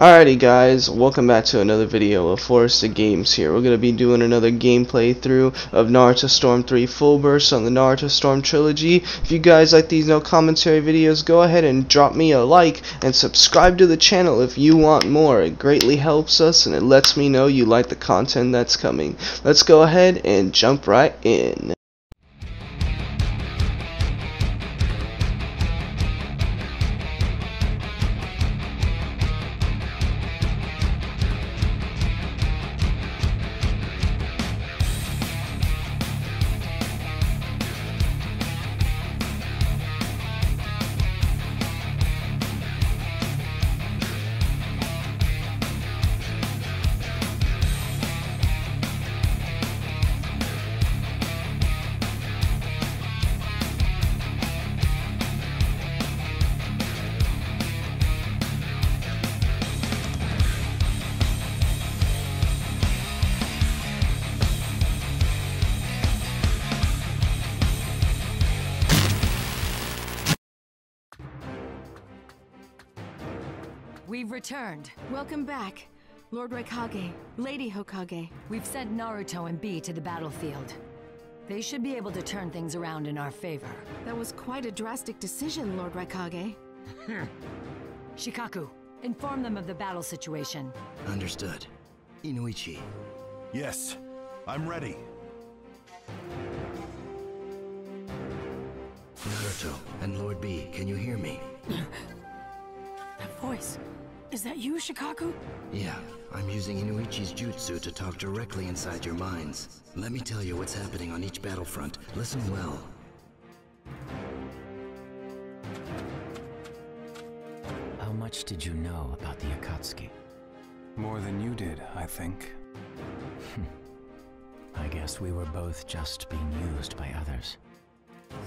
Alrighty guys, welcome back to another video of Forest of Games here. We're going to be doing another gameplay through of Naruto Storm 3 Full Burst on the Naruto Storm Trilogy. If you guys like these no commentary videos, go ahead and drop me a like and subscribe to the channel if you want more. It greatly helps us and it lets me know you like the content that's coming. Let's go ahead and jump right in. Welcome back, Lord Raikage, Lady Hokage. We've sent Naruto and B to the battlefield. They should be able to turn things around in our favor. That was quite a drastic decision, Lord Raikage. Hmm. Shikaku, inform them of the battle situation. Understood. Inoichi, Yes, I'm ready. Naruto, and Lord B, can you hear me? That voice. Is that you, Shikaku? Yeah, I'm using Inoichi's jutsu to talk directly inside your minds. Let me tell you what's happening on each battlefront. Listen well. How much did you know about the Akatsuki? More than you did, I think. I guess we were both just being used by others.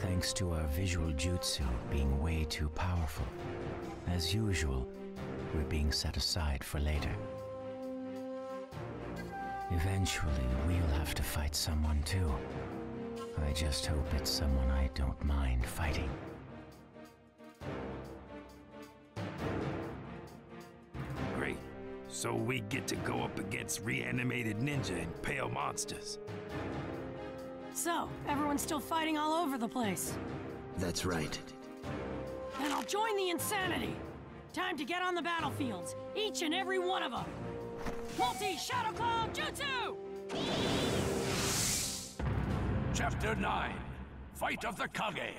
Thanks to our visual jutsu being way too powerful. As usual, we're being set aside for later. Eventually, we'll have to fight someone too. I just hope it's someone I don't mind fighting. Great. So we get to go up against reanimated ninja and pale monsters. So, everyone's still fighting all over the place. That's right. Then I'll join the insanity. Time to get on the battlefields, each and every one of them. Multi Shadow Clone Jutsu! Chapter 9 Fight of the Kage.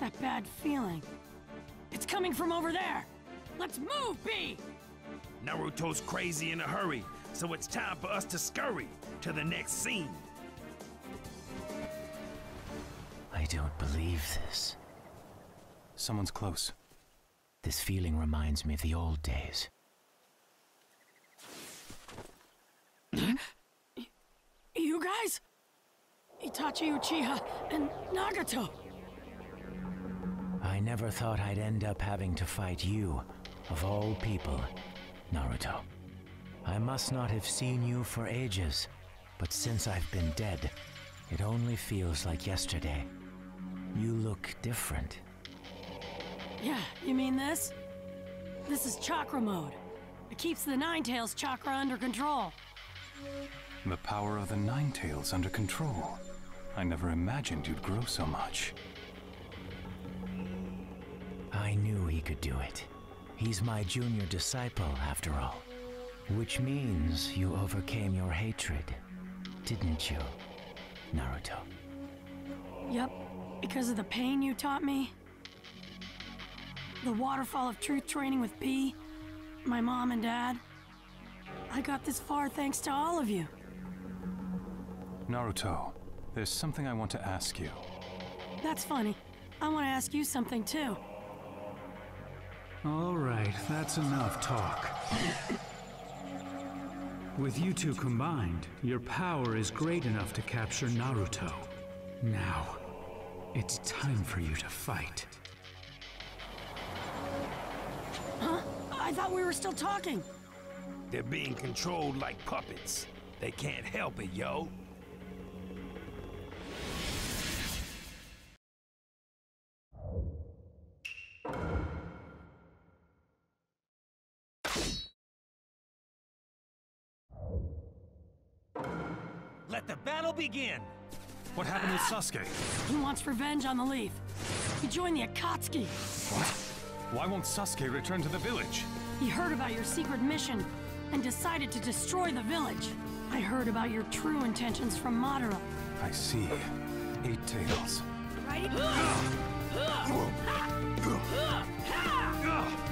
That bad feeling. It's coming from over there. Let's move, B! Naruto's crazy in a hurry, so it's time for us to scurry to the next scene. I don't believe this. Someone's close. This feeling reminds me of the old days. You guys? Itachi Uchiha and Nagato. I never thought I'd end up having to fight you, of all people, Naruto. I must not have seen you for ages, but since I've been dead, it only feels like yesterday. You look different. Yeah, you mean this? This is chakra mode. It keeps the Nine Tails chakra under control. The power of the Nine Tails under control. I never imagined you'd grow so much. I knew he could do it. He's my junior disciple, after all. Which means you overcame your hatred, didn't you, Naruto? Yep, because of the pain you taught me. The waterfall of truth training with B, my mom and dad. I got this far thanks to all of you. Naruto, there's something I want to ask you. That's funny. I want to ask you something too. All right, that's enough talk. With you two combined, your power is great enough to capture Naruto. Now, it's time for you to fight. Huh? I thought we were still talking. They're being controlled like puppets. They can't help it, yo. Let the battle begin! What happened with Sasuke? He wants revenge on the Leaf. He joined the Akatsuki. What? Why won't Sasuke return to the village? He heard about your secret mission and decided to destroy the village. I heard about your true intentions from Madara. I see. Eight tails. Right?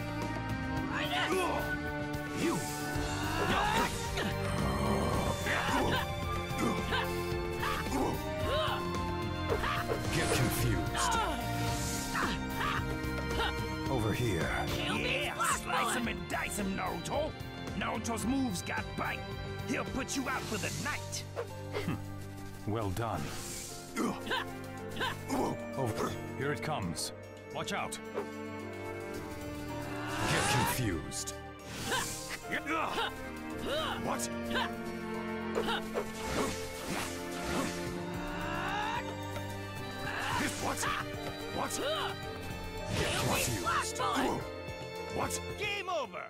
Over here. Yeah, slice him and dice him, Naruto! Naruto's moves got bite. He'll put you out for the night. Hmm. Well done. Over. Oh, here it comes. Watch out. Get confused. What? What? What? Get confused. What? Game over!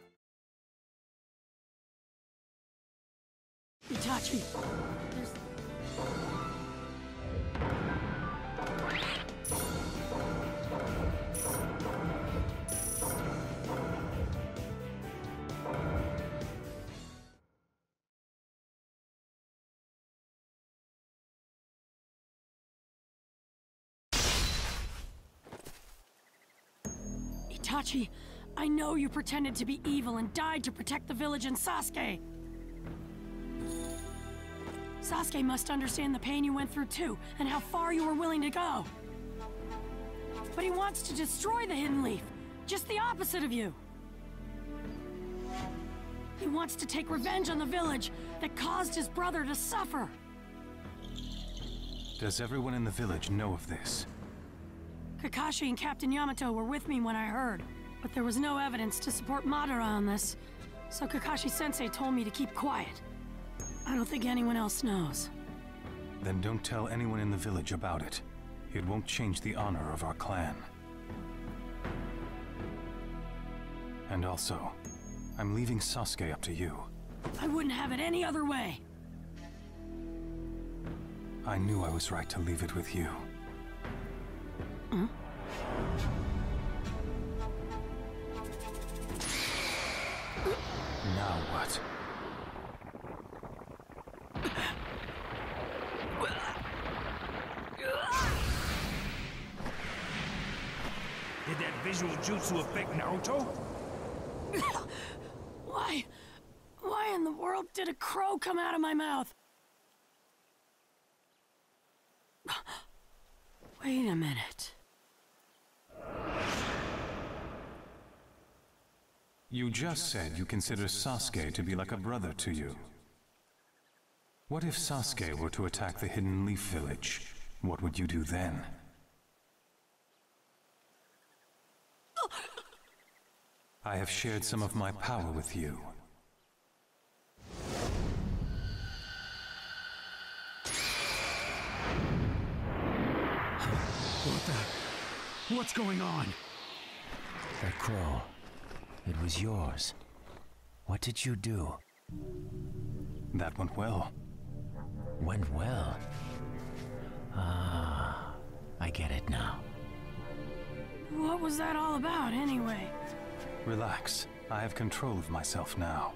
Itachi. There's... Itachi, I know you pretended to be evil and died to protect the village and Sasuke. Sasuke must understand the pain you went through too, and how far you were willing to go. But he wants to destroy the Hidden Leaf, just the opposite of you. He wants to take revenge on the village that caused his brother to suffer. Does everyone in the village know of this? Kakashi and Captain Yamato were with me when I heard, but there was no evidence to support Madara on this, so Kakashi-sensei told me to keep quiet. I don't think anyone else knows. Then don't tell anyone in the village about it. It won't change the honor of our clan. And also, I'm leaving Sasuke up to you. I wouldn't have it any other way. I knew I was right to leave it with you. Now what? Did that visual jutsu affect Naruto? Why? Why in the world did a crow come out of my mouth? Wait a minute. You just said you consider Sasuke to be like a brother to you. What if Sasuke were to attack the Hidden Leaf Village? What would you do then? I have shared some of my power with you. What the? What's going on? That crow. It was yours. What did you do? That went well. Went well. Ah, I get it now. What was that all about, anyway? Relax. I have control of myself now.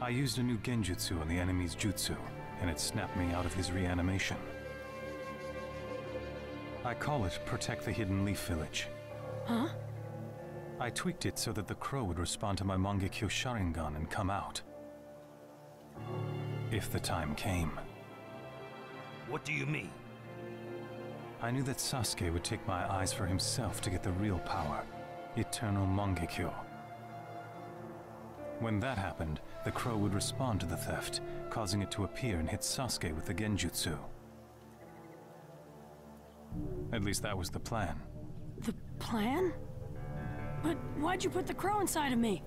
I used a new genjutsu on the enemy's jutsu, and it snapped me out of his reanimation. I call it Protect the Hidden Leaf Village. Huh? I tweaked it so that the crow would respond to my Mangekyo Sharingan and come out. If the time came. What do you mean? I knew that Sasuke would take my eyes for himself to get the real power, Eternal Mangekyo. When that happened, the crow would respond to the theft, causing it to appear and hit Sasuke with the Genjutsu. At least that was the plan. The plan? But why'd you put the crow inside of me?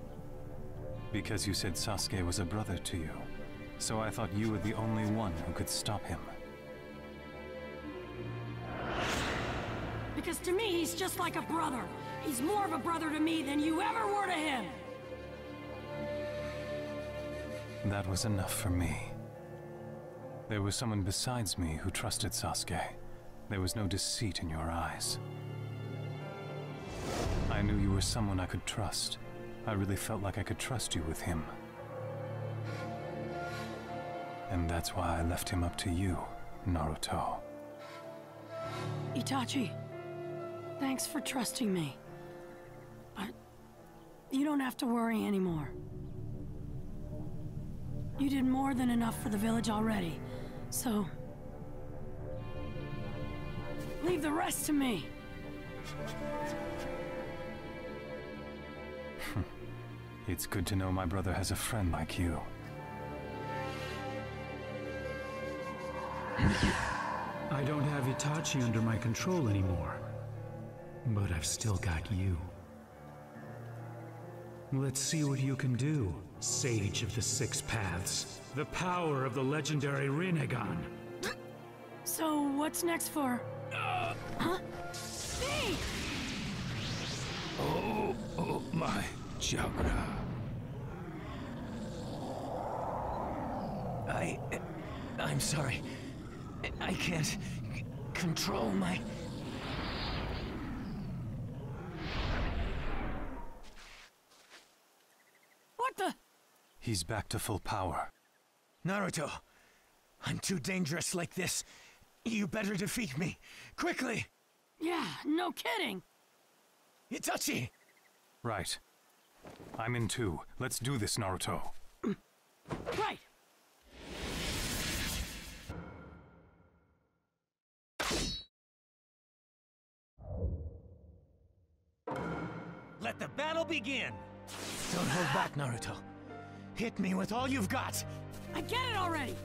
Because you said Sasuke was a brother to you. So I thought you were the only one who could stop him. Because to me, he's just like a brother. He's more of a brother to me than you ever were to him. That was enough for me. There was someone besides me who trusted Sasuke. There was no deceit in your eyes. I knew you were someone I could trust. I really felt like I could trust you with him. And that's why I left him up to you, Naruto. Itachi, thanks for trusting me. But you don't have to worry anymore. You did more than enough for the village already, so... Leave the rest to me. It's good to know my brother has a friend like you. I don't have Itachi under my control anymore. But I've still got you. Let's see what you can do, Sage of the Six Paths. The power of the legendary Rinnegan. So, what's next for... Uh, huh? Hey! Oh, oh, my chakra. I... I'm sorry. I can't control my... What the... He's back to full power. Naruto! I'm too dangerous like this. You better defeat me. Quickly! Yeah, no kidding. Itachi! Right. I'm in too. Let's do this, Naruto. Right. Let the battle begin! Don't hold back, Naruto. Hit me with all you've got! I get it already.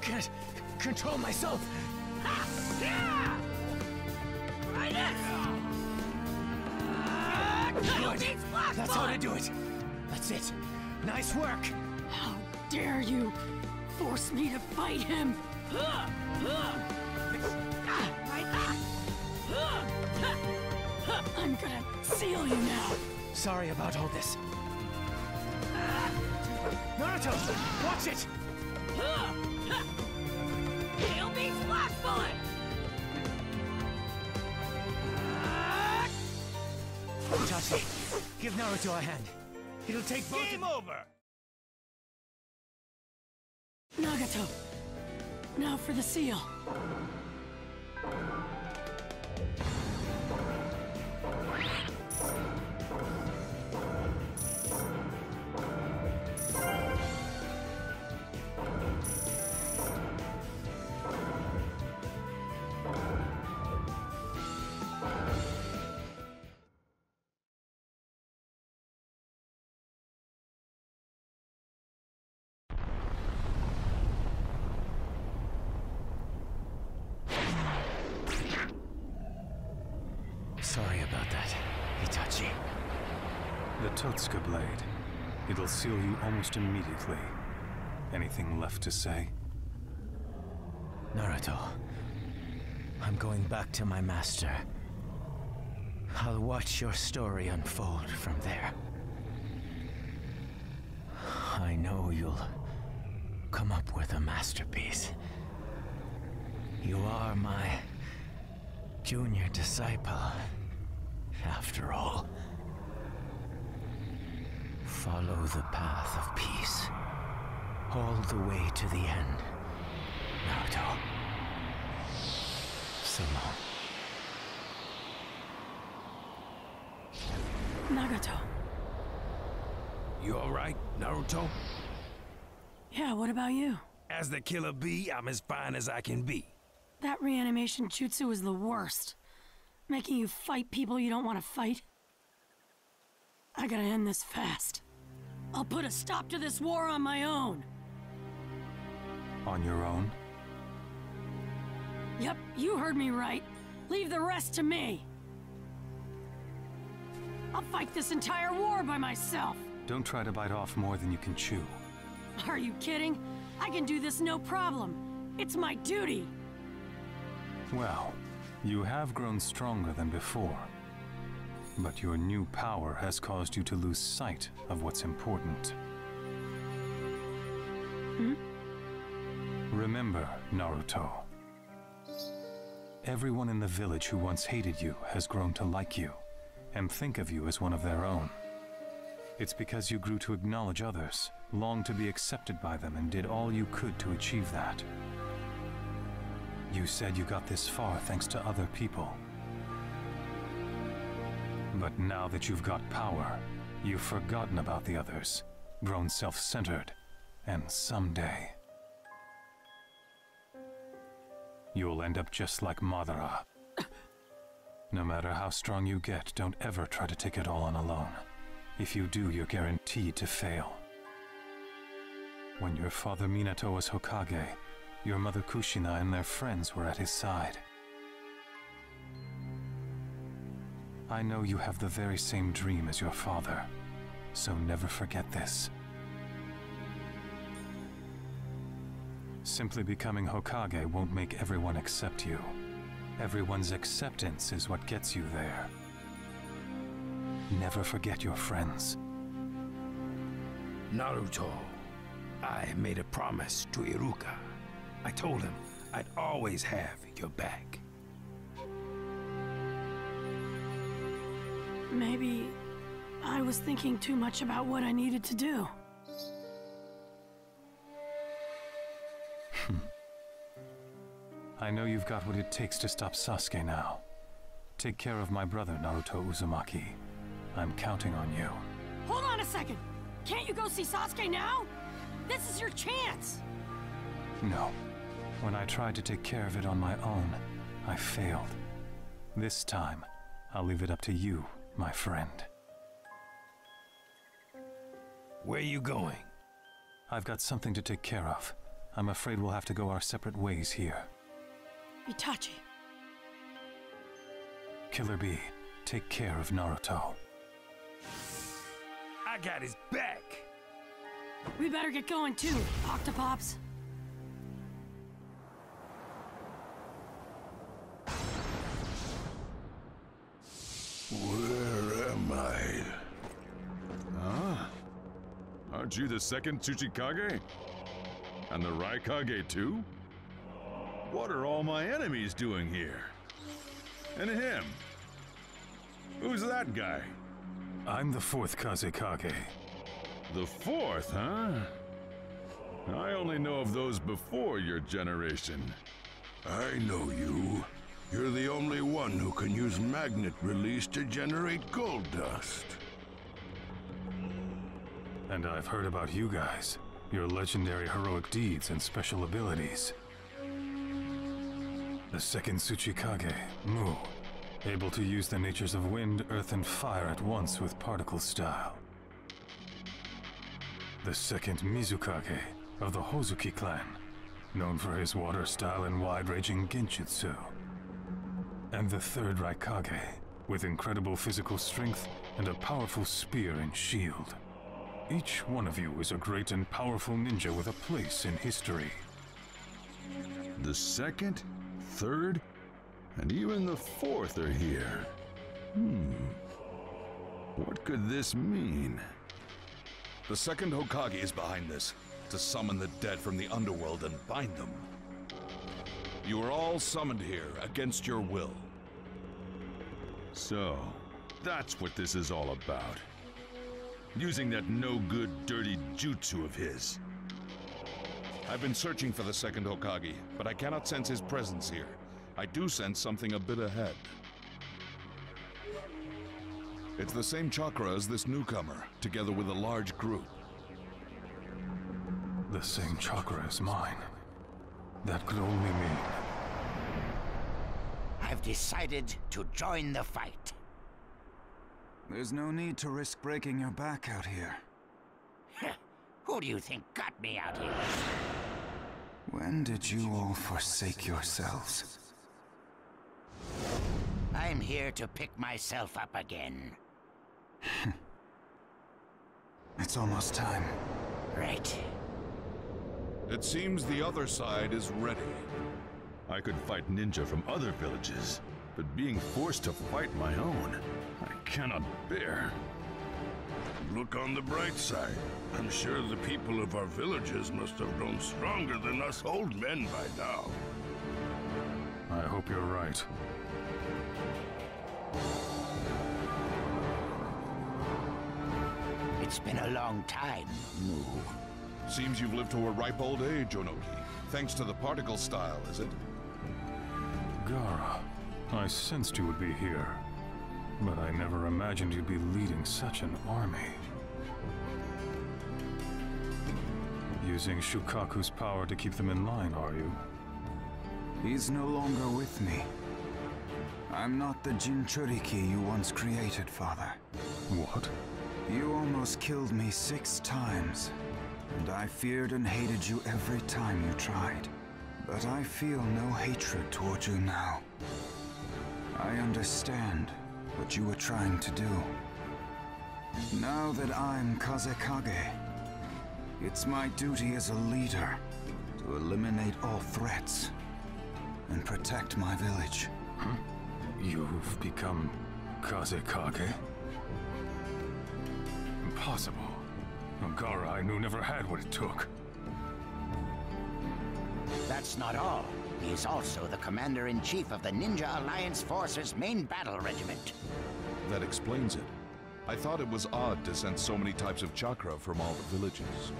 Can't control myself! Ah, yeah. Right Good. That's how to do it! That's it! Nice work! How dare you force me to fight him? I'm gonna seal you now. Sorry about all this. Naruto! Watch it! He'll be flash bullet. Give Naruto a hand. It'll take both Game over! Nagato. Now for the seal. It'll seal you almost immediately. Anything left to say? Naruto, I'm going back to my master. I'll watch your story unfold from there. I know you'll come up with a masterpiece. You are my junior disciple, after all. Follow the path of peace, all the way to the end, Naruto. So long. Nagato. You alright, Naruto? Yeah, what about you? As the killer bee, I'm as fine as I can be. That reanimation jutsu is the worst. Making you fight people you don't want to fight. I gotta end this fast. I'll put a stop to this war on my own. On your own? Yep, you heard me right. Leave the rest to me. I'll fight this entire war by myself. Don't try to bite off more than you can chew. Are you kidding? I can do this no problem. It's my duty. Well, you have grown stronger than before. But your new power has caused you to lose sight of what's important. Hmm? Remember, Naruto. Everyone in the village who once hated you has grown to like you, and think of you as one of their own. It's because you grew to acknowledge others, longed to be accepted by them, and did all you could to achieve that. You said you got this far thanks to other people. But now that you've got power, you've forgotten about the others, grown self-centered, and someday... You'll end up just like Madara. No matter how strong you get, don't ever try to take it all on alone. If you do, you're guaranteed to fail. When your father Minato was Hokage, your mother Kushina and their friends were at his side. I know you have the very same dream as your father, so never forget this. Simply becoming Hokage won't make everyone accept you. Everyone's acceptance is what gets you there. Never forget your friends. Naruto, I made a promise to Iruka. I told him I'd always have your back. Maybe I was thinking too much about what I needed to do. Hmm. I know you've got what it takes to stop Sasuke now. Take care of my brother, Naruto Uzumaki. I'm counting on you. Hold on a second! Can't you go see Sasuke now? This is your chance! No. When I tried to take care of it on my own, I failed. This time, I'll leave it up to you, my friend. Where are you going? I've got something to take care of. I'm afraid we'll have to go our separate ways here. Itachi. Killer Bee, take care of Naruto. I got his back! We better get going too, Octopops. Where I? Huh? Ah. Aren't you the second Tsuchikage? And the Raikage too? What are all my enemies doing here? And him? Who's that guy? I'm the fourth Kazekage. The fourth, huh? I only know of those before your generation. I know you. You're the only one who can use magnet release to generate gold dust. And I've heard about you guys, your legendary heroic deeds and special abilities. The second Tsuchikage, Mu, able to use the natures of wind, earth, and fire at once with particle style. The second Mizukage, of the Hozuki clan, known for his water style and wide-ranging genjutsu. And the third Raikage, with incredible physical strength and a powerful spear and shield. Each one of you is a great and powerful ninja with a place in history. The second, third, and even the fourth are here. Hmm. What could this mean? The second Hokage is behind this, to summon the dead from the underworld and bind them. You are all summoned here against your will. So, that's what this is all about. Using that no-good, dirty jutsu of his. I've been searching for the second Hokage, but I cannot sense his presence here. I do sense something a bit ahead. It's the same chakra as this newcomer, together with a large group. The same chakra as mine. That could only mean... I've decided to join the fight. There's no need to risk breaking your back out here. Who do you think got me out here? When did you all forsake yourselves? I'm here to pick myself up again. it's almost time. Right. It seems the other side is ready. I could fight ninja from other villages, but being forced to fight my own, I cannot bear. Look on the bright side. I'm sure the people of our villages must have grown stronger than us old men by now. I hope you're right. It's been a long time, Mu. Seems you've lived to a ripe old age, Onoki. Thanks to the particle style, is it? Gaara, I sensed you would be here. But I never imagined you'd be leading such an army. Using Shukaku's power to keep them in line, are you? He's no longer with me. I'm not the Jinchuriki you once created, Father. What? You almost killed me six times, and I feared and hated you every time you tried. But I feel no hatred toward you now. I understand what you were trying to do. Now that I'm Kazekage, it's my duty as a leader to eliminate all threats and protect my village. You've become Kazekage? Impossible. Gaara I knew never had what it took. That's not all. He's also the Commander-in-Chief of the Ninja Alliance Force's main battle regiment. That explains it. I thought it was odd to send so many types of chakra from all the villages.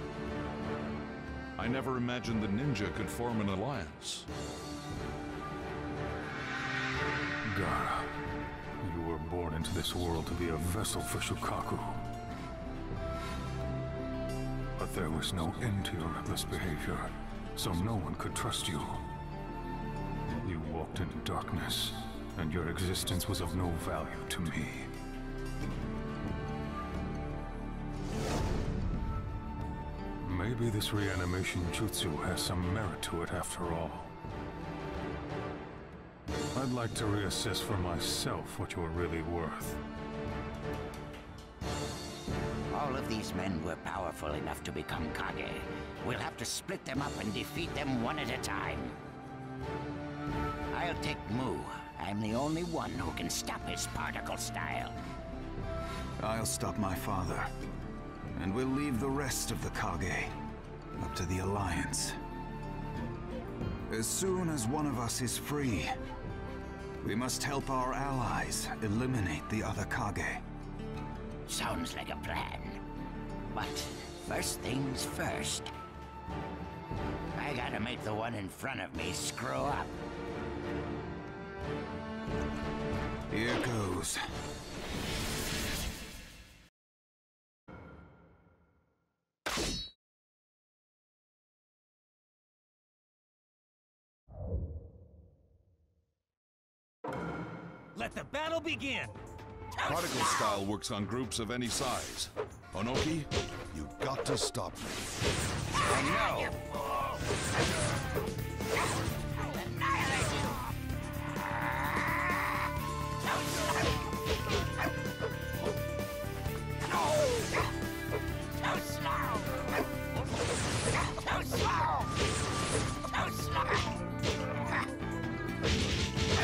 I never imagined the ninja could form an alliance. Gaara, you were born into this world to be a vessel for Shukaku. There was no end to your reckless behavior, so no one could trust you. You walked into darkness, and your existence was of no value to me. Maybe this reanimation jutsu has some merit to it after all. I'd like to reassess for myself what you're really worth. These men were powerful enough to become Kage. We'll have to split them up and defeat them one at a time. I'll take Mu. I'm the only one who can stop his particle style. I'll stop my father. And we'll leave the rest of the Kage up to the Alliance. As soon as one of us is free, we must help our allies eliminate the other Kage. Sounds like a plan. But first things first. I gotta make the one in front of me screw up. Here goes. Let the battle begin! Particle style works on groups of any size. Onoki, you got to stop me. I know!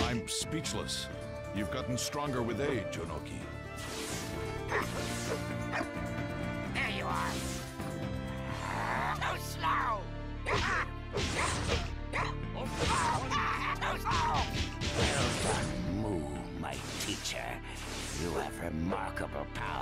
I'm speechless. You've gotten stronger with age, Onoki. You have remarkable power.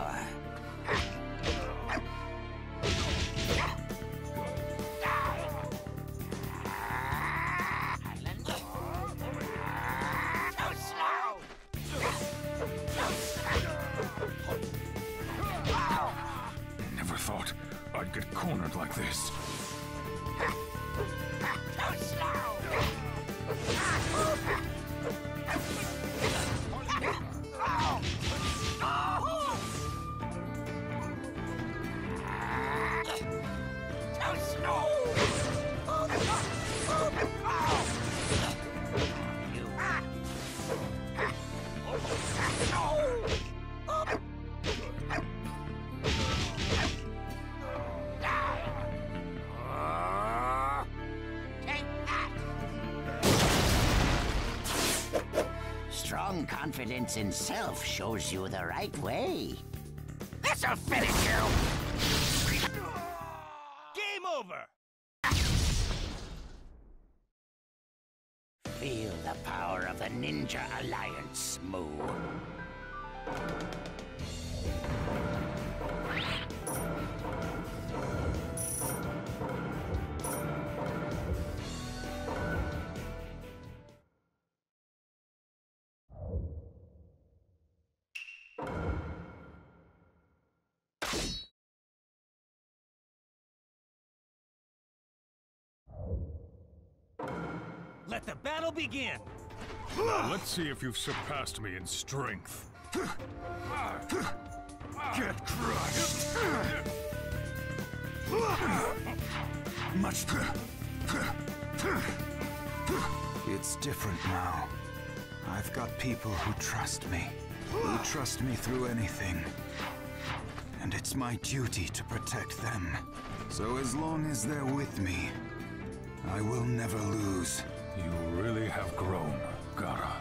Strong confidence in self shows you the right way. This'll finish you! Game over! Feel the power of the Ninja Alliance, battle begin! Now let's see if you've surpassed me in strength. Get crushed! Much. It's different now. I've got people who trust me, who trust me through anything. And it's my duty to protect them. So as long as they're with me, I will never lose. You really have grown, Gaara.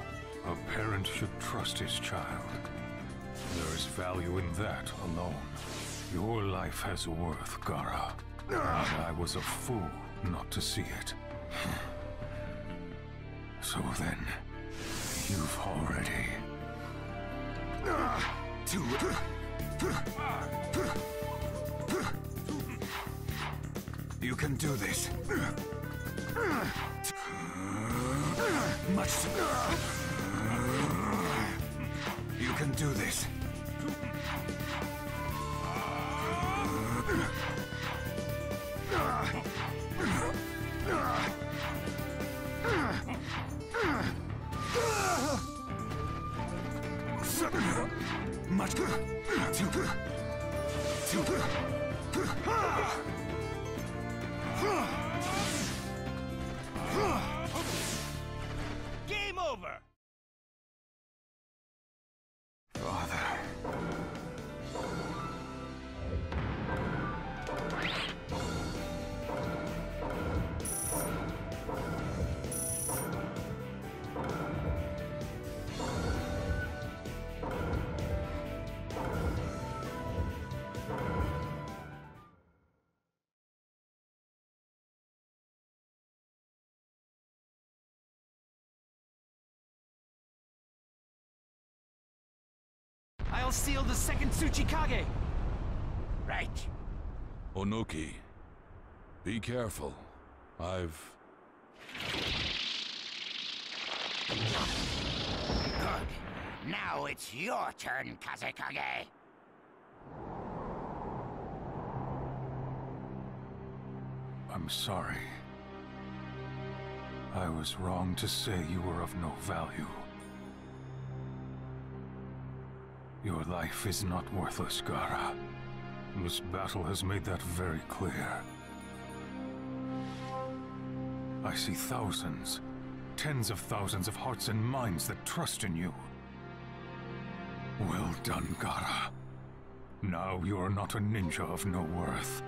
A parent should trust his child. There is value in that alone. Your life has worth, Gaara. And I was a fool not to see it. So then, you've already... You can do this. Much. You can do this. Seal the second Tsuchikage! Right. Onoki, be careful. I've... Good. Now it's your turn, Kazekage. I'm sorry. I was wrong to say you were of no value. Your life is not worthless, Gaara. This battle has made that very clear. I see thousands, tens of thousands of hearts and minds that trust in you. Well done, Gaara. Now you are not a ninja of no worth.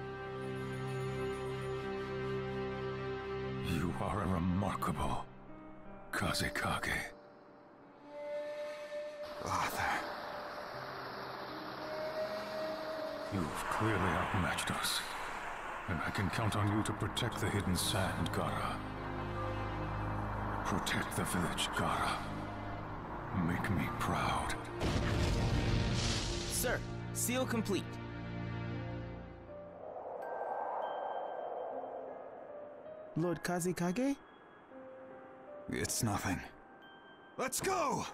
You are a remarkable Kazekage. Father. You've clearly outmatched us. And I can count on you to protect the hidden sand, Gaara. Protect the village, Gaara. Make me proud. Sir, seal complete. Lord Kazekage? It's nothing. Let's go!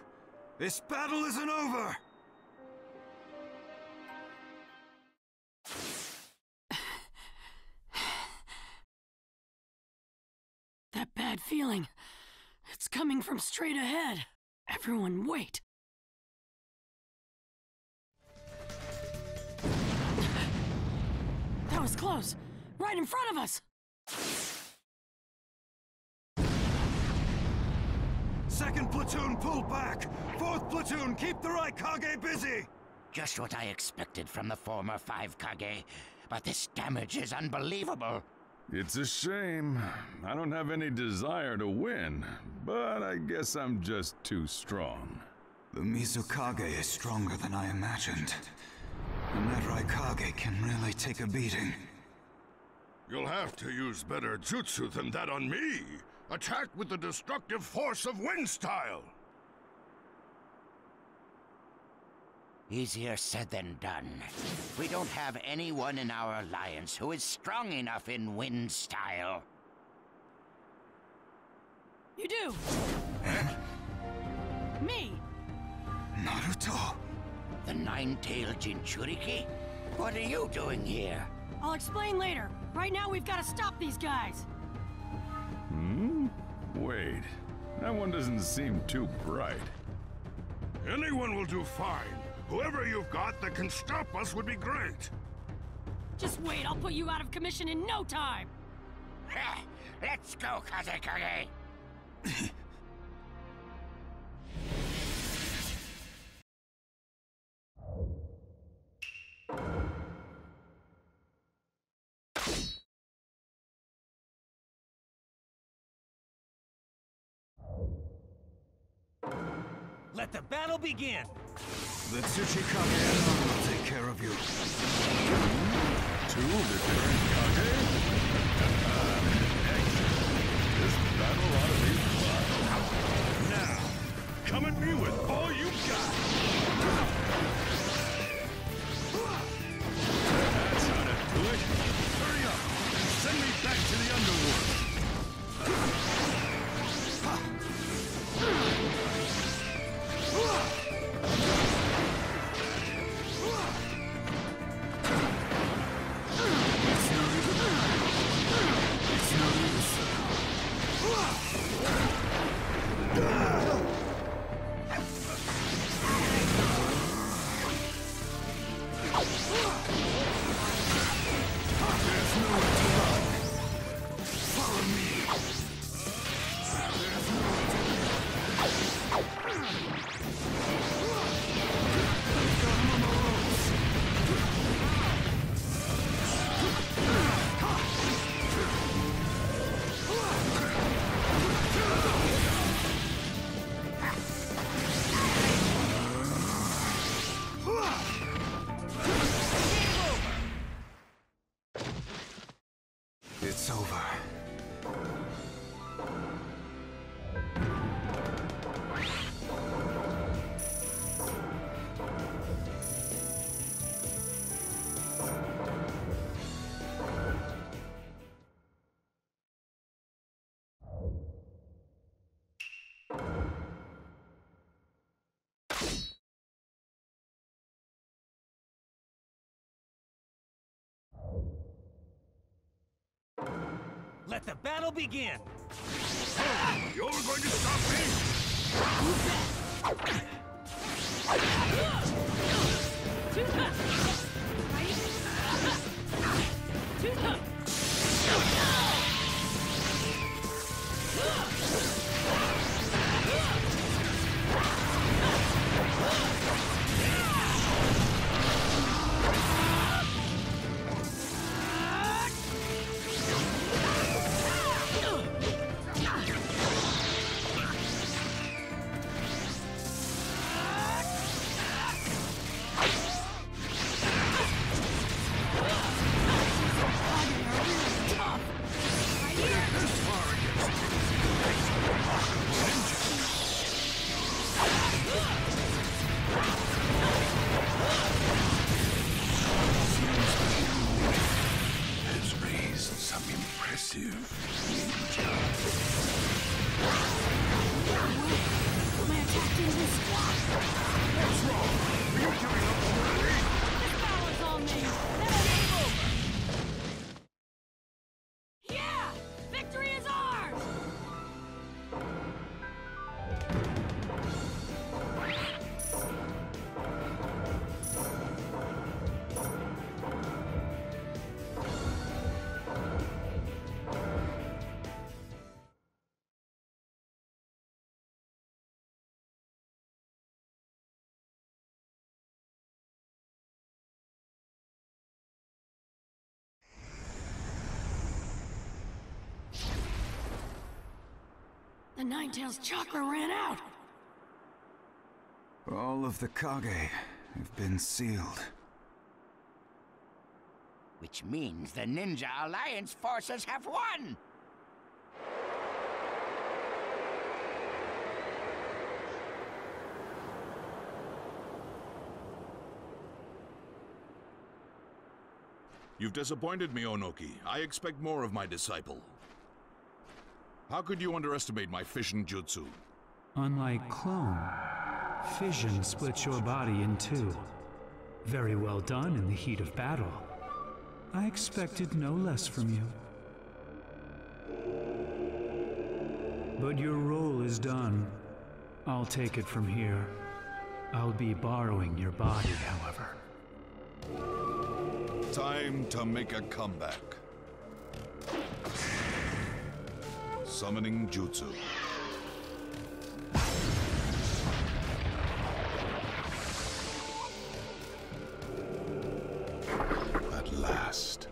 This battle isn't over! Feeling. It's coming from straight ahead. Everyone, wait. That was close. Right in front of us. Second platoon, pull back! Fourth platoon, keep the right Kage busy! Just what I expected from the former Five Kage, but this damage is unbelievable. It's a shame. I don't have any desire to win, but I guess I'm just too strong. The Mizukage is stronger than I imagined. And that Raikage can really take a beating. You'll have to use better jutsu than that on me. Attack with the destructive force of wind style. Easier said than done. We don't have anyone in our alliance who is strong enough in wind style. You do! Me! Naruto! The Nine-Tailed Jinchuriki? What are you doing here? I'll explain later. Right now, we've got to stop these guys. Hmm? Wait. That one doesn't seem too bright. Anyone will do fine. Whoever you've got that can stop us would be great. Just wait, I'll put you out of commission in no time. Let's go, Kazekage! Let the battle begin! The Tsuchikage will take care of you. Two return Kage? this battle ought to be fun. Now, come at me with all you got! That's how to do it. Hurry up! Send me back to the underworld! Let the battle begin! You're going to stop me? Has The Nine Tails chakra ran out. All of the Kage have been sealed. which means the Ninja Alliance forces have won! You've disappointed me, Onoki. I expect more of my disciple. How could you underestimate my fission jutsu? Unlike clone, fission splits your body in two. Very well done in the heat of battle. I expected no less from you. But your role is done. I'll take it from here. I'll be borrowing your body, however. Time to make a comeback. Summoning Jutsu. At last.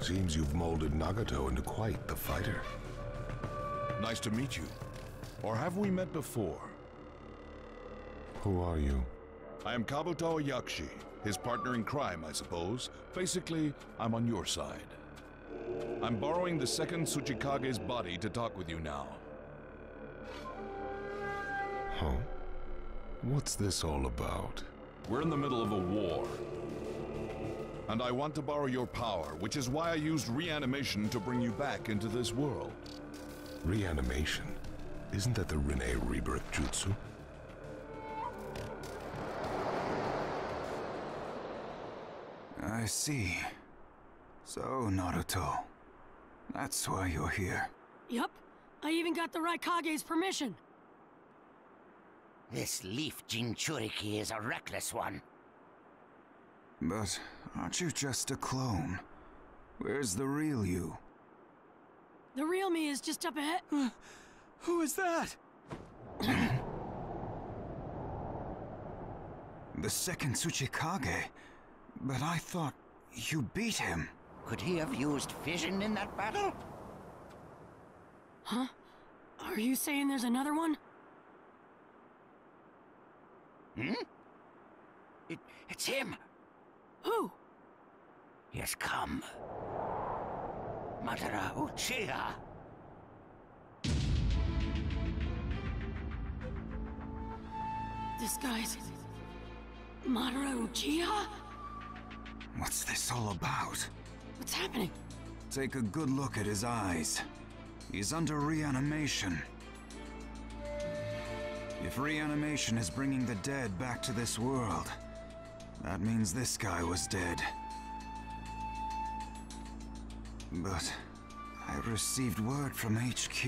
Seems you've molded Nagato into quite the fighter. Nice to meet you. Or have we met before? Who are you? I am Kabuto Yakushi, his partner in crime, I suppose. Basically, I'm on your side. I'm borrowing the second Tsuchikage's body to talk with you now. Huh? What's this all about? We're in the middle of a war. And I want to borrow your power, which is why I used reanimation to bring you back into this world. Reanimation? Isn't that the Rene rebirth jutsu? I see. So, Naruto. That's why you're here. Yup. I even got the Raikage's permission. This leaf Jinchuriki is a reckless one. But aren't you just a clone? Where's the real you? The real me is just up ahead. Who is that? the second Tsuchikage. But I thought you beat him. Could he have used fission in that battle? Huh? Are you saying there's another one? Hmm? It, it's him! Who? He has come. Madara Uchiha! This guy's... Madara Uchiha? What's this all about? What's happening? Take a good look at his eyes. He's under reanimation. If reanimation is bringing the dead back to this world, that means this guy was dead. But I received word from HQ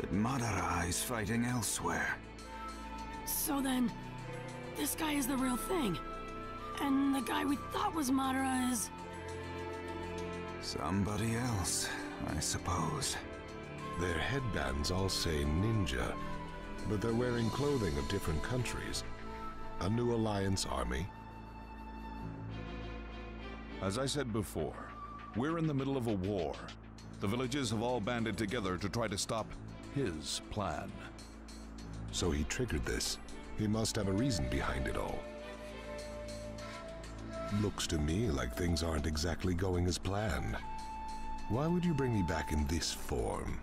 that Madara is fighting elsewhere. So then, this guy is the real thing. And the guy we thought was Madara is... Somebody else, I suppose. Their headbands all say ninja, but they're wearing clothing of different countries. A new alliance army? As I said before, we're in the middle of a war. The villages have all banded together to try to stop his plan. So he triggered this. He must have a reason behind it all. Looks to me like things aren't exactly going as planned. Why would you bring me back in this form?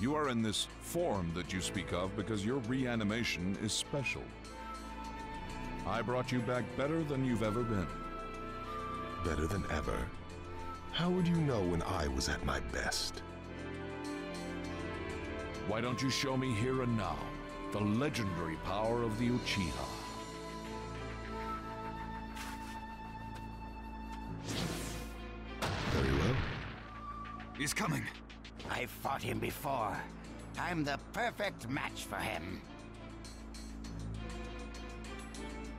You are in this form that you speak of because your reanimation is special. I brought you back better than you've ever been. Better than ever? How would you know when I was at my best? Why don't you show me here and now the legendary power of the Uchiha? He's coming. I've fought him before. I'm the perfect match for him.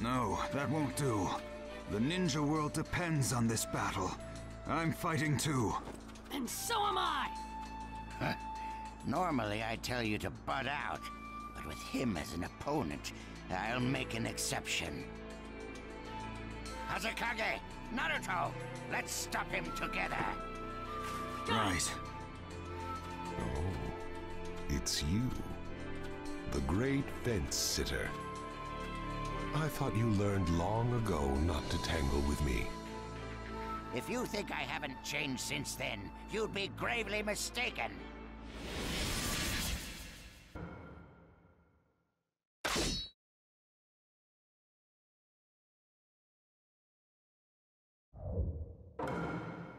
No, that won't do. The ninja world depends on this battle. I'm fighting too. And so am I! Normally I tell you to butt out, but with him as an opponent, I'll make an exception. Kazekage, Naruto, let's stop him together. Right. Oh, it's you. the great fence sitter. I thought you learned long ago not to tangle with me. If you think I haven't changed since then, you'd be gravely mistaken.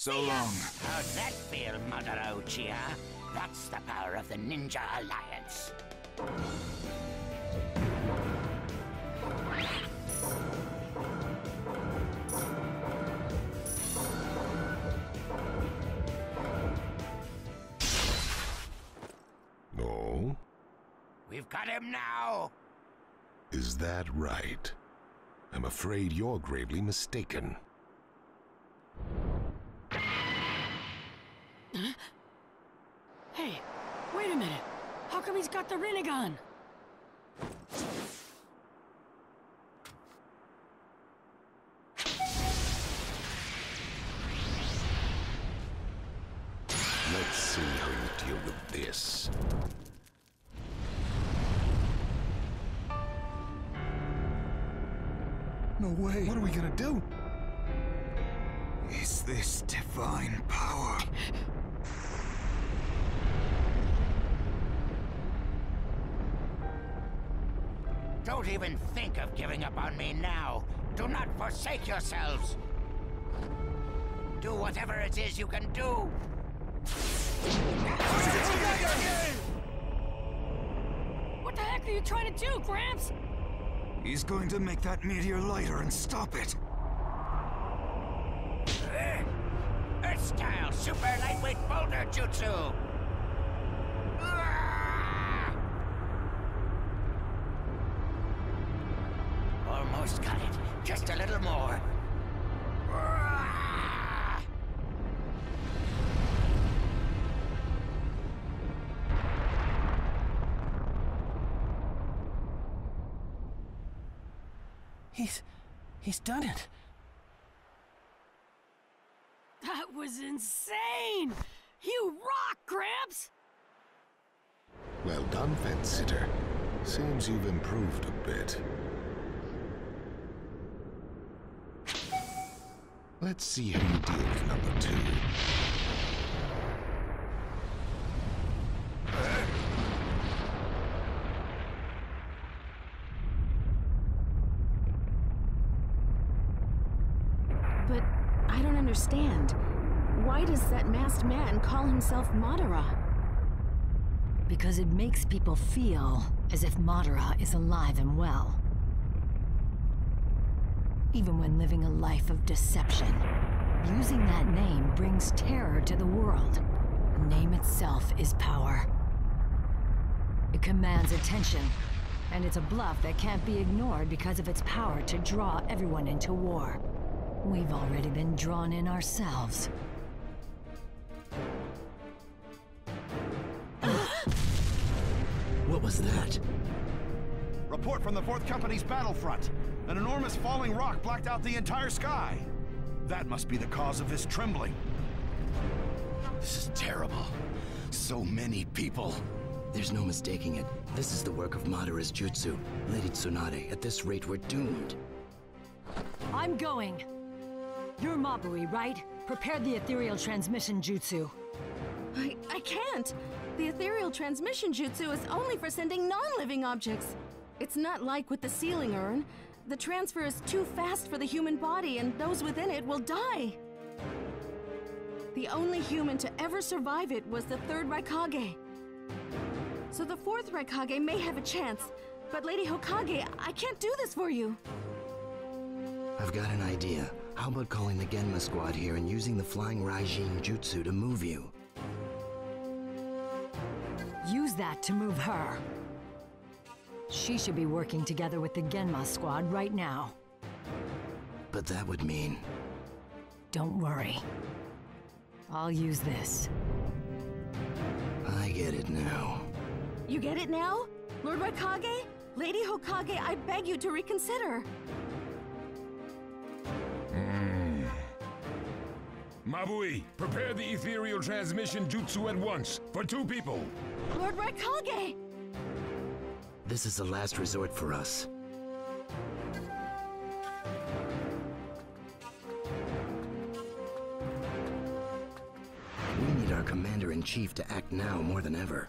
So long. How's that feel, Madara Uchiha? That's the power of the Ninja Alliance. No? We've got him now. Is that right? I'm afraid you're gravely mistaken. Got the Rinnegan? Let's see how you deal with this. No way. What are we gonna do? Is this divine power? Even think of giving up on me now. Do not forsake yourselves. Do whatever it is you can do. What the heck are you trying to do, Gramps? He's going to make that meteor lighter and stop it. Earth style super lightweight boulder jutsu. He's done it. That was insane! You rock, Gramps! Well done, fence sitter. Seems you've improved a bit. Let's see how you deal with number two. But I don't understand. Why does that masked man call himself Madara? Because it makes people feel as if Madara is alive and well. Even when living a life of deception. Using that name brings terror to the world. The name itself is power. It commands attention, and it's a bluff that can't be ignored because of its power to draw everyone into war. We've already been drawn in ourselves. What was that? Report from the 4th Company's battlefront. An enormous falling rock blacked out the entire sky. That must be the cause of this trembling. This is terrible. So many people. There's no mistaking it. This is the work of Madara's jutsu. Lady Tsunade, at this rate, we're doomed. I'm going. You're Mabui, right? Prepare the ethereal transmission jutsu. I, I can't. The ethereal transmission jutsu is only for sending non-living objects. It's not like with the sealing urn. The transfer is too fast for the human body, and those within it will die. The only human to ever survive it was the third Raikage. So the fourth Raikage may have a chance, but Lady Hokage, I can't do this for you. I've got an idea. How about calling the Genma squad here and using the flying Raijin jutsu to move you? Use that to move her. She should be working together with the Genma squad right now. But that would mean... Don't worry. I'll use this. I get it now. You get it now? Lord Raikage? Lady Hokage, I beg you to reconsider. Mabui, prepare the ethereal transmission jutsu at once, for two people. Lord Raikage! This is the last resort for us. We need our commander-in-chief to act now more than ever.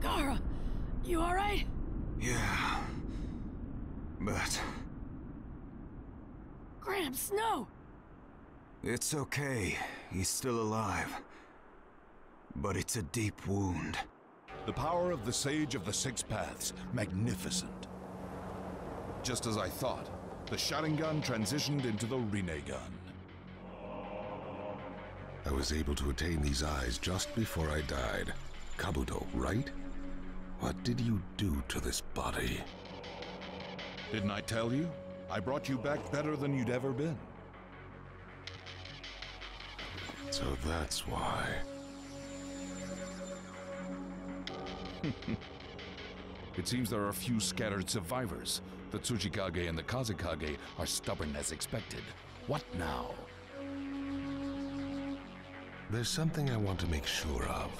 Gaara, you alright? Yeah. But Gramps, no! it's okay. He's still alive. But it's a deep wound. The power of the Sage of the Six Paths. Magnificent. Just as I thought, the Sharingan transitioned into the Rinnegan. I was able to attain these eyes just before I died. Kabuto, right? What did you do to this body? Didn't I tell you? I brought you back better than you'd ever been. So that's why. it seems there are a few scattered survivors. The Tsuchikage and the Kazekage are stubborn as expected. What now? There's something I want to make sure of.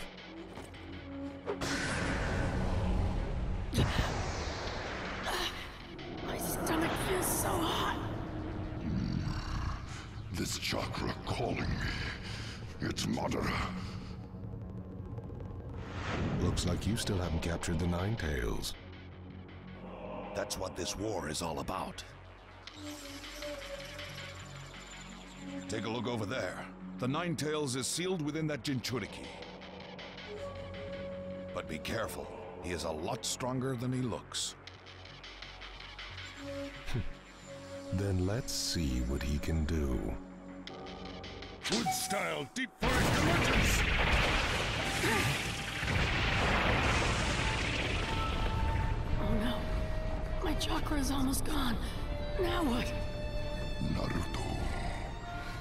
This chakra calling me. It's Madara. Looks like you still haven't captured the Nine Tails. That's what this war is all about. Take a look over there. The Nine Tails is sealed within that Jinchuriki. But be careful. He is a lot stronger than he looks. Then let's see what he can do. Wood style deep forest emergence! Oh no. My chakra is almost gone. Now what? Naruto,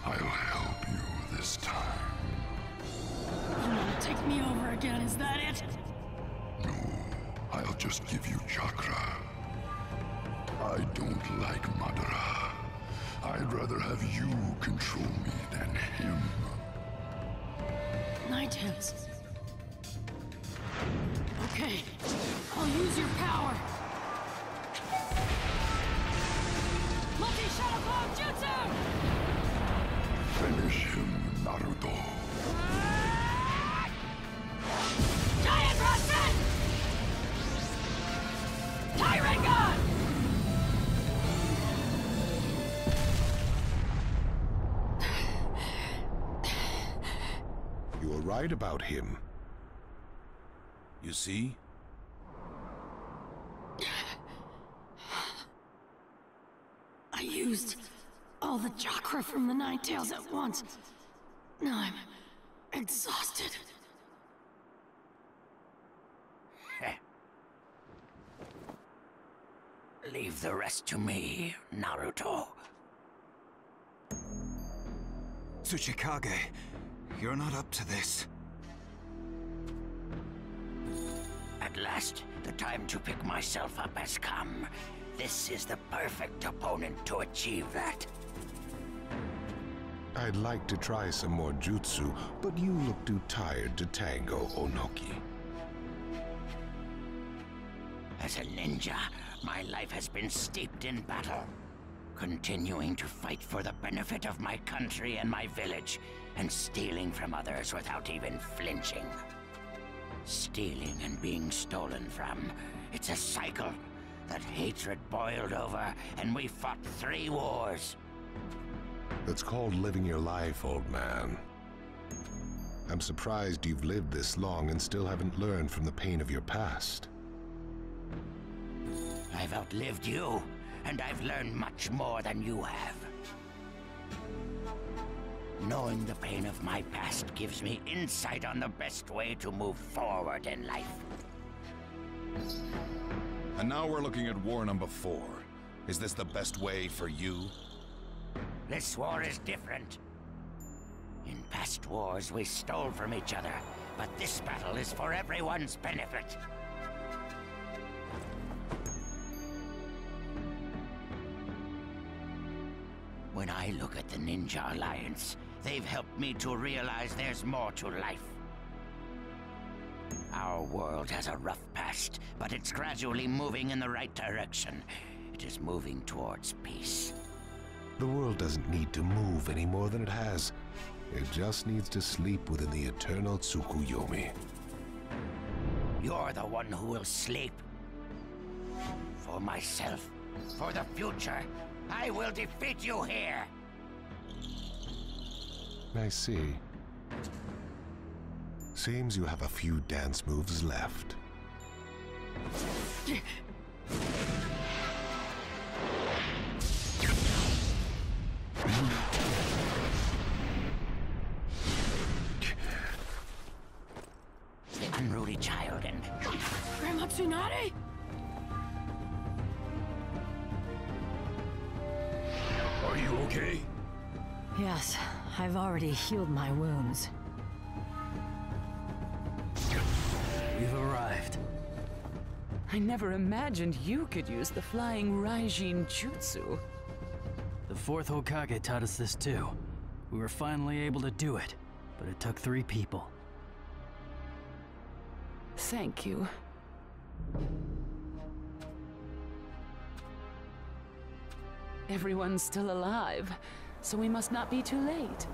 I'll help you this time. You want to take me over again, is that it? No, I'll just give you chakra. I don't like Madara. I'd rather have you control me than him. Nine Tails. Okay, I'll use your power. Multi-shadow clone jutsu! Finish him, Naruto. You were right about him. You see? I used all the chakra from the Nine Tails at once. Now I'm exhausted. Leave the rest to me, Naruto. Tsuchikage you're not up to this. At last, the time to pick myself up has come. This is the perfect opponent to achieve that. I'd like to try some more jutsu, but you look too tired to tango, Onoki. As a ninja, my life has been steeped in battle. Continuing to fight for the benefit of my country and my village, and stealing from others without even flinching. Stealing and being stolen from. It's a cycle. That hatred boiled over, and we fought three wars. That's called living your life, old man. I'm surprised you've lived this long and still haven't learned from the pain of your past. I've outlived you, and I've learned much more than you have. Knowing the pain of my past gives me insight on the best way to move forward in life. And now we're looking at war number four. Is this the best way for you? This war is different. In past wars, we stole from each other, but this battle is for everyone's benefit. When I look at the Ninja Alliance, they've helped me to realize there's more to life. Our world has a rough past, but it's gradually moving in the right direction. It is moving towards peace. The world doesn't need to move any more than it has. It just needs to sleep within the eternal Tsukuyomi. You're the one who will sleep. For myself, for the future, I will defeat you here. I see. Seems you have a few dance moves left. healed my wounds. We've arrived. I never imagined you could use the flying Raijin Jutsu. The fourth Hokage taught us this too. We were finally able to do it, but it took three people. Thank you. Everyone's still alive, so we must not be too late.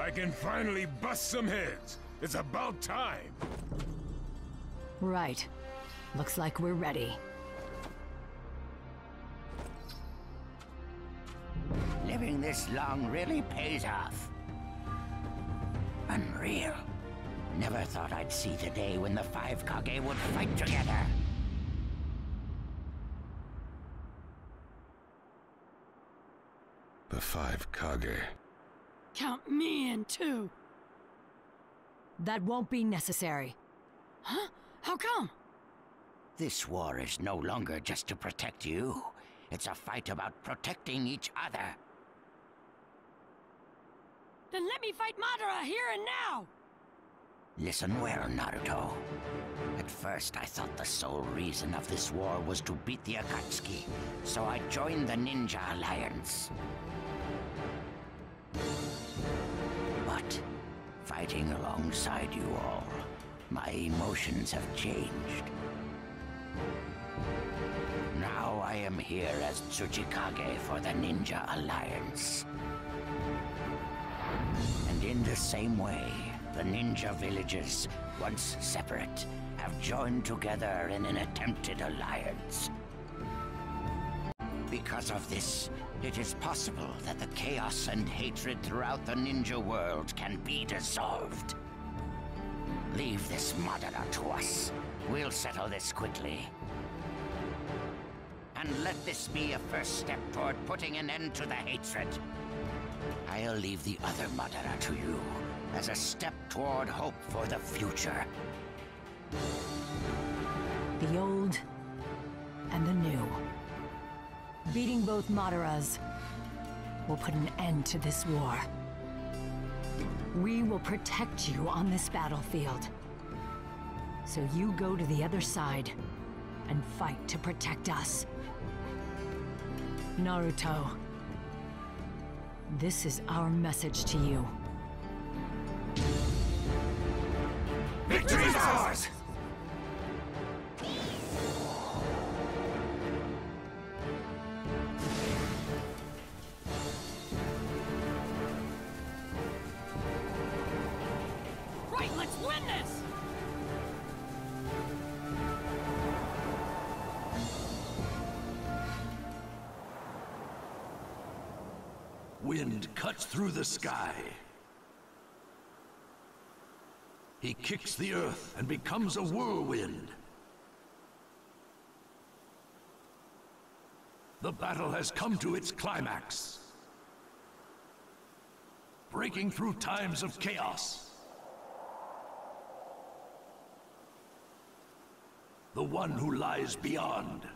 I can finally bust some heads. It's about time. Right. Looks like we're ready. Living this long really pays off. Unreal. Never thought I'd see the day when the five Kage would fight together. The five Kage. Count me in too. That won't be necessary. Huh? How come? This war is no longer just to protect you. It's a fight about protecting each other. Then let me fight Madara here and now! Listen well, Naruto. At first, I thought the sole reason of this war was to beat the Akatsuki, so I joined the Ninja Alliance. Fighting alongside you all, my emotions have changed. Now I am here as Tsuchikage for the Ninja Alliance. And in the same way, the ninja villages, once separate, have joined together in an attempted alliance. Because of this, it is possible that the chaos and hatred throughout the ninja world can be dissolved. Leave this Madara to us. We'll settle this quickly. and let this be a first step toward putting an end to the hatred. I'll leave the other Madara to you as a step toward hope for the future. The old and the new. Beating both Madaras will put an end to this war. We will protect you on this battlefield. So you go to the other side and fight to protect us. Naruto, this is our message to you. Victory is ours! Through the sky. He kicks the earth and becomes a whirlwind. The battle has come to its climax. Breaking through times of chaos. The one who lies beyond